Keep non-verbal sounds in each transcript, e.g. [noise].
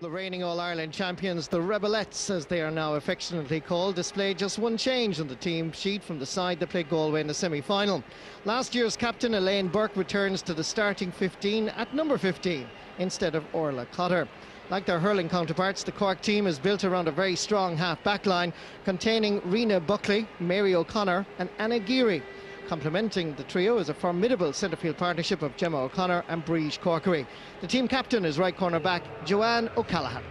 The reigning All-Ireland champions, the Rebelettes as they are now affectionately called, displayed just one change on the team sheet from the side that played Galway in the semi-final. Last year's captain Elaine Burke returns to the starting 15 at number 15 instead of Orla Cotter. Like their hurling counterparts, the Cork team is built around a very strong half-back line containing Rena Buckley, Mary O'Connor and Anna Geary. Complementing the trio is a formidable centre-field partnership of Gemma O'Connor and Briege Corkery. The team captain is right corner back Joanne O'Callaghan.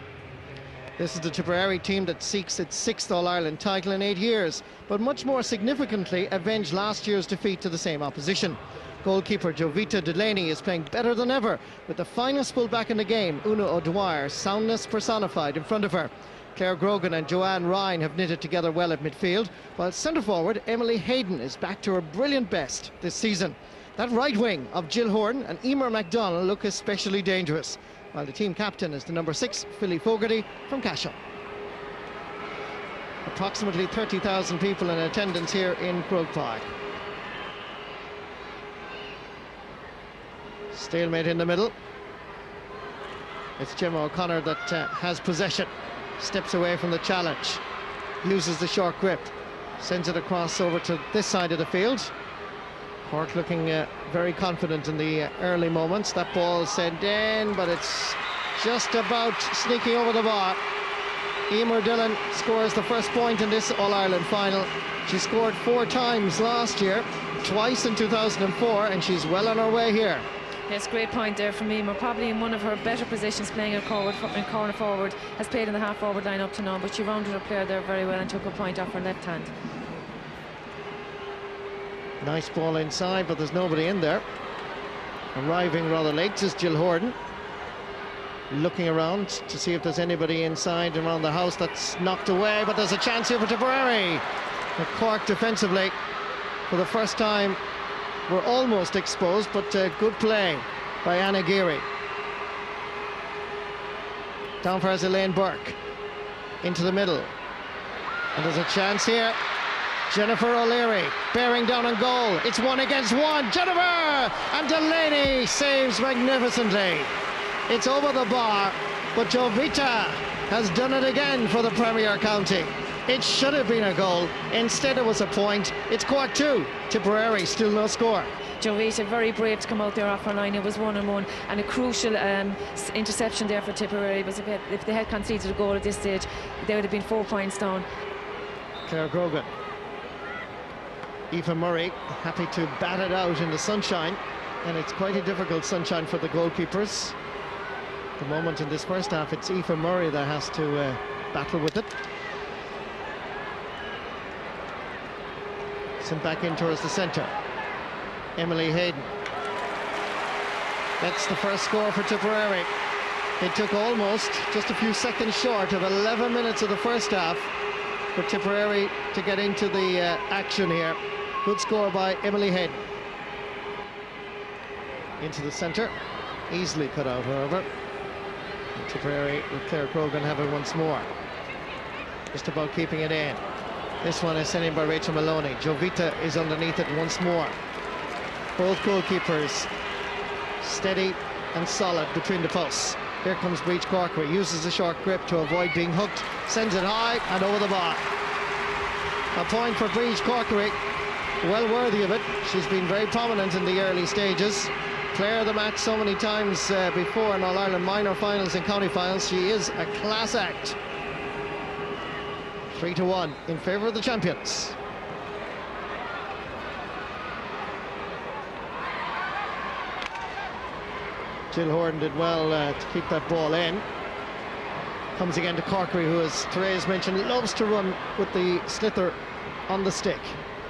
This is the Tipperary team that seeks its sixth All-Ireland title in eight years, but much more significantly avenged last year's defeat to the same opposition. Goalkeeper Jovita Delaney is playing better than ever, with the finest full-back in the game, Una O'Dwyer, soundness personified in front of her. Claire Grogan and Joanne Ryan have knitted together well at midfield, while centre forward Emily Hayden is back to her brilliant best this season. That right wing of Jill Horan and Emer MacDonald look especially dangerous, while the team captain is the number six, Philly Fogarty from Cashel. Approximately 30,000 people in attendance here in Croke Park. Stalemate in the middle. It's Gemma O'Connor that uh, has possession steps away from the challenge, uses the short grip, sends it across over to this side of the field. Cork looking uh, very confident in the uh, early moments. That ball sent in, but it's just about sneaking over the bar. Emer Dillon scores the first point in this All-Ireland final. She scored four times last year, twice in 2004, and she's well on her way here. Yes, great point there from Emer. Probably in one of her better positions playing forward, in corner forward, has played in the half forward line up to now, but she rounded her player there very well and took a point off her left hand. Nice ball inside, but there's nobody in there. Arriving rather late is Jill Horan. Looking around to see if there's anybody inside around the house that's knocked away, but there's a chance here for Tipperary. The Cork defensively for the first time were almost exposed, but uh, good play by Anna Geary. Down for Elaine Burke. Into the middle. And there's a chance here. Jennifer O'Leary bearing down on goal. It's one against one. Jennifer! And Delaney saves magnificently. It's over the bar, but Jovita has done it again for the Premier County. It should have been a goal. Instead, it was a point. It's Cork 2. Tipperary still no score. Jovita very brave to come out there off her line. It was one on one and a crucial um, interception there for Tipperary. Because if, if, they had conceded a goal at this stage, they would have been four points down. Claire Grogan. Aoife Murray happy to bat it out in the sunshine. And it's quite a difficult sunshine for the goalkeepers. the moment in this first half, it's Aoife Murray that has to uh, battle with it. Sent back in towards the centre. Emily Hayden. That's the first score for Tipperary. It took almost just a few seconds short of 11 minutes of the first half for Tipperary to get into the uh, action here. Good score by Emily Hayden. Into the centre. Easily cut out, however. And Tipperary with Claire Grogan having once more. Just about keeping it in. This one is sent in by Rachel Maloney. Jovita is underneath it once more. Both goalkeepers steady and solid between the posts. Here comes Briege Corkery, uses the short grip to avoid being hooked, sends it high and over the bar. A point for Briege Corkery, well worthy of it. She's been very prominent in the early stages. Player of the match so many times uh, before in All-Ireland minor finals and county finals. She is a class act. Three to one in favour of the champions. Jill Horan did well uh, to keep that ball in. Comes again to Corkery, who, as Therese mentioned, loves to run with the sliotar on the stick.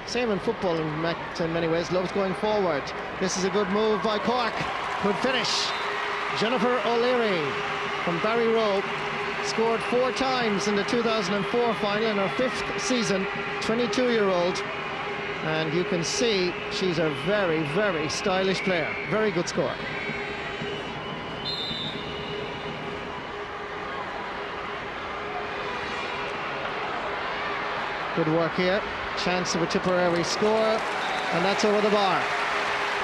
Same in football in, many ways, loves going forward. This is a good move by Cork. Good finish. Jennifer O'Leary from Barryroe scored four times in the 2004 final in her fifth season, 22-year-old. And you can see she's a very, very stylish player. Very good score. Good work here. Chance of a Tipperary score. And that's over the bar.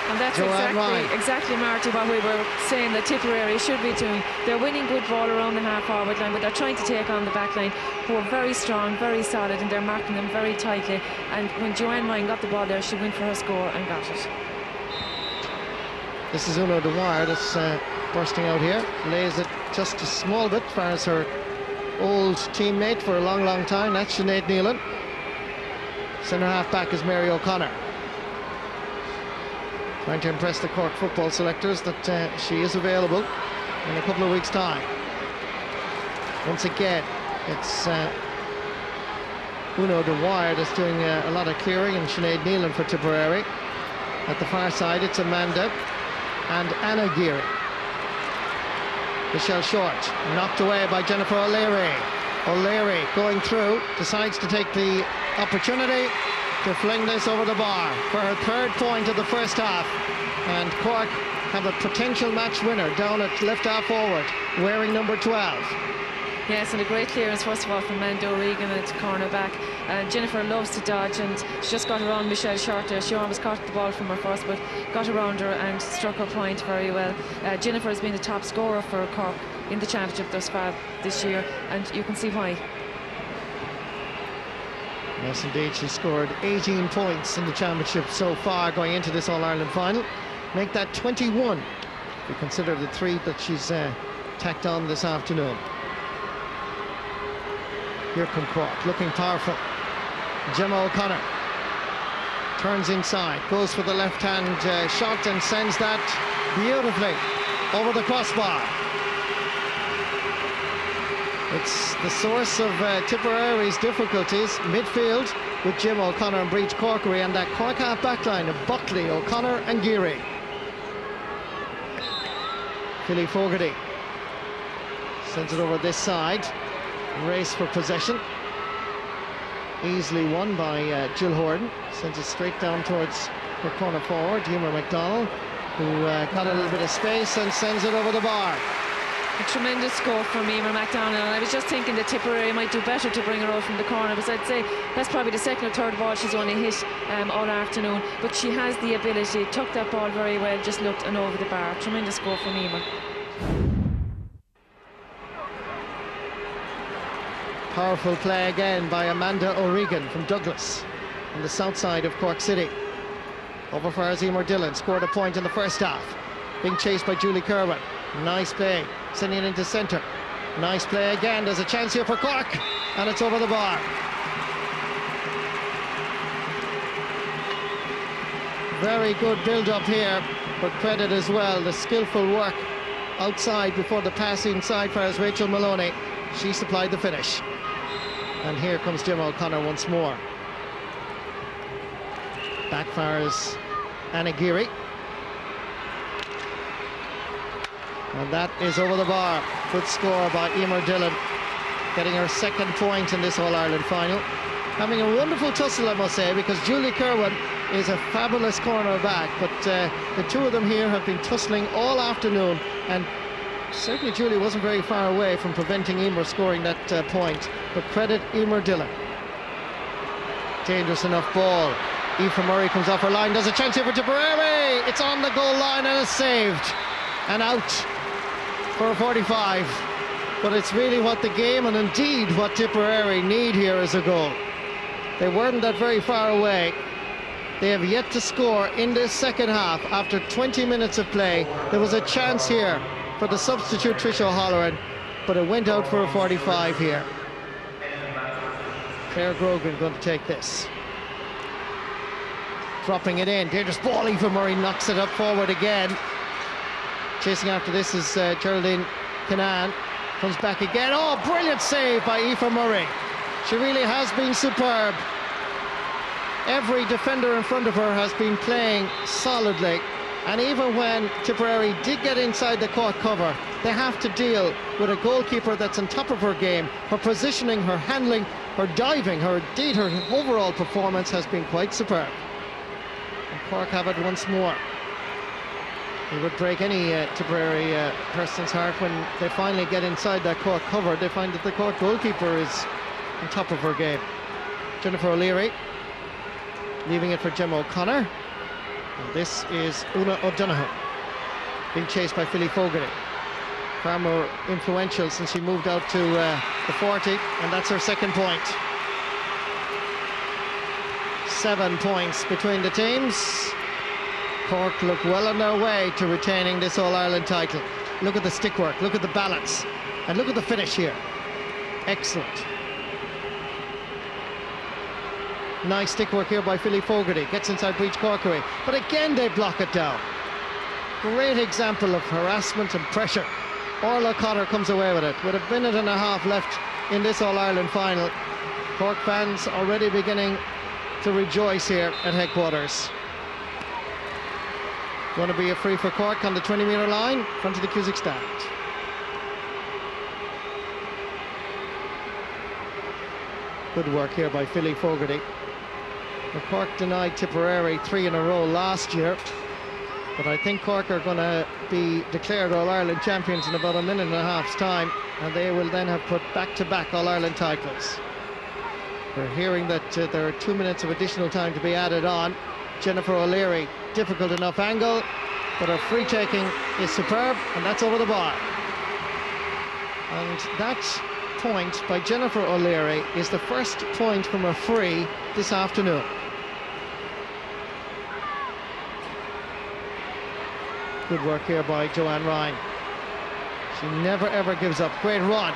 And that's Joanne exactly, Ryan. exactly, Marty, what we were saying that Tipperary should be doing. They're winning good ball around the half forward line, but they're trying to take on the back line, who are very strong, very solid, and they're marking them very tightly. And when Joanne Ryan got the ball there, she went for her score and got it. This is Una O'Dwyer that's uh, bursting out here. Lays it just a small bit, far as her old teammate for a long, long time. That's Sinead Nealon. Centre half back is Mary O'Connor. Trying to impress the Cork football selectors that uh, she is available in a couple of weeks' time. Once again, it's uh, Una O'Dwyer that's doing uh, a lot of clearing and Sinead Nealon for Tipperary. At the far side, it's Amanda and Anna Geary. Michelle Short, knocked away by Jennifer O'Leary. O'Leary going through, decides to take the opportunity to fling this over the bar for her third point of the first half. And Cork have a potential match winner down at left half forward, wearing number 12. Yes, and a great clearance, first of all, from Amanda O'Regan at cornerback. Uh, Jennifer loves to dodge, and she just got around Michelle Short there. She almost caught the ball from her first, but got around her and struck her point very well. Uh, Jennifer has been the top scorer for Cork in the championship thus far this year, and you can see why. Yes, indeed, she scored 18 points in the championship so far going into this All-Ireland final. Make that 21 if you consider the three that she's uh, tacked on this afternoon. Here come Cork, looking powerful. Gemma O'Connor turns inside, goes for the left-hand uh, shot and sends that beautifully over the crossbar. It's the source of uh, Tipperary's difficulties, midfield with Gemma O'Connor and Briege Corkery and that Cork half back line of Buckley, O'Connor and Geary. Philly Fogarty sends it over this side. Race for possession. Easily won by uh, Jill Horan. Sends it straight down towards her corner forward, Emer McDonald, who uh, a little bit of space and sends it over the bar. A tremendous score from Emer McDonald. And I was just thinking that Tipperary might do better to bring her out from the corner, because I'd say that's probably the second or third ball she's only hit um, all afternoon. But she has the ability, took that ball very well, just looked and over the bar. Tremendous score from Emer. Powerful play again by Amanda O'Regan from Douglas on the south side of Cork City. Over for Azimur Dillon, scored a point in the first half. Being chased by Julie Kirwan. Nice play, sending it into centre. Nice play again, there's a chance here for Cork, and it's over the bar. Very good build-up here, but credit as well, the skillful work outside before the pass inside for as Rachel Maloney. She supplied the finish. And here comes Gemma O'Connor once more. Backfires Anna And that is over the bar. Good score by Emer Dillon, getting her second point in this All-Ireland final. Having a wonderful tussle, I must say, because Julie Kirwan is a fabulous corner back. but uh, the two of them here have been tussling all afternoon, and certainly Julie wasn't very far away from preventing Emer scoring that uh, point. But credit Emer Dillon. Dangerous enough ball. Aoife Murray comes off her line. There's a chance here for Tipperary. It's on the goal line and it's saved. And out for a 45. But it's really what the game and indeed what Tipperary need here is a goal. They weren't that very far away. They have yet to score in this second half after 20 minutes of play. There was a chance here for the substitute Trish O'Halloran, but it went out for a 45 here. Claire Grogan going to take this. Dropping it in. Dangerous ball. Aoife Murray knocks it up forward again. Chasing after this is uh, Geraldine Canan. Comes back again. Oh, brilliant save by Aoife Murray. She really has been superb. Every defender in front of her has been playing solidly. And even when Tipperary did get inside the Cork cover, they have to deal with a goalkeeper that's on top of her game. Her positioning, her handling, her diving, her indeed her overall performance has been quite superb. And Cork have it once more. It would break any uh, Tipperary uh, person's heart when they finally get inside that Cork cover. They find that the Cork goalkeeper is on top of her game. Jennifer O'Leary leaving it for Gemma O'Connor. This is Una O'Donoghue being chased by Philly Fogarty. Far more influential since she moved out to uh, the 40, and that's her second point. Seven points between the teams. Cork look well on their way to retaining this All Ireland title. Look at the stick work, look at the balance, and look at the finish here. Excellent. Nice stick work here by Philly Fogarty. Gets inside Briege Corkery. But again, they block it down. Great example of harassment and pressure. Orla Cotter comes away with it. With a minute and a half left in this All Ireland final. Cork fans already beginning to rejoice here at headquarters. Going to be a free for Cork on the 20 metre line, front of the Cusack stand. Good work here by Philly Fogarty. Cork denied Tipperary three in a row last year, but I think Cork are going to be declared All-Ireland champions in about a minute and a half's time, and they will then have put back-to-back All-Ireland titles. We're hearing that uh, there are two minutes of additional time to be added on. Jennifer O'Leary, difficult enough angle, but her free taking is superb, and that's over the bar. And that point by Jennifer O'Leary is the first point from a free this afternoon. Good work here by Joanne Ryan. She never ever gives up. Great run.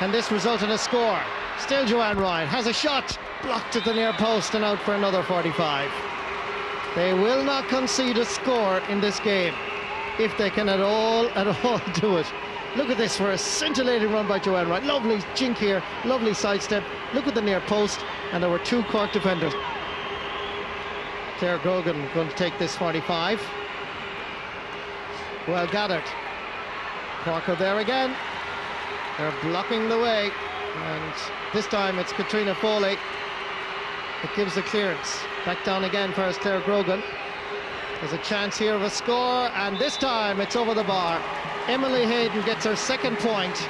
And this result in a score. Still Joanne Ryan has a shot. Blocked at the near post and out for another 45. They will not concede a score in this game if they can at all, at all [laughs] do it. Look at this for a scintillating run by Joanne Wright. Lovely jink here, lovely sidestep. Look at the near post, and there were two Cork defenders. Claire Grogan going to take this 45. Well gathered. Cork are there again. They're blocking the way. And this time it's Katrina Foley that gives the clearance. Back down again first Claire Grogan. There's a chance here of a score, and this time it's over the bar. Emily Hayden gets her second point,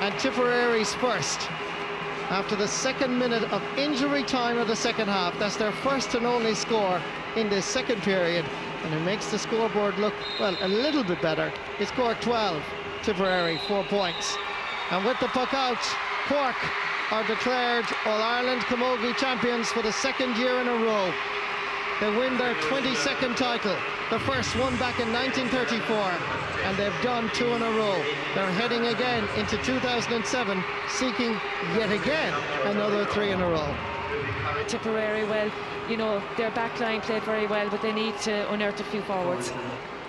and Tipperary's first. After the second minute of injury time of the second half, that's their first and only score in this second period, and it makes the scoreboard look, well, a little bit better. It's Cork 12, Tipperary 4 points. And with the puck out, Cork are declared All-Ireland Camogie champions for the second year in a row. They win their 22nd title, the first one back in 1934, and they've done two in a row. They're heading again into 2007, seeking yet again another three in a row. Tipperary, well, you know, their back line played very well, but they need to unearth a few forwards.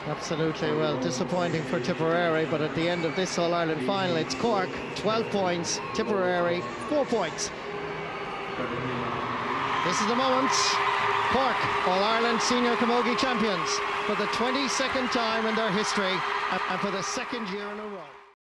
Absolutely, well, disappointing for Tipperary, but at the end of this All-Ireland final, it's Cork, 12 points, Tipperary, 4 points. This is the moment. Cork, All-Ireland Senior Camogie champions for the 22nd time in their history and for the second year in a row.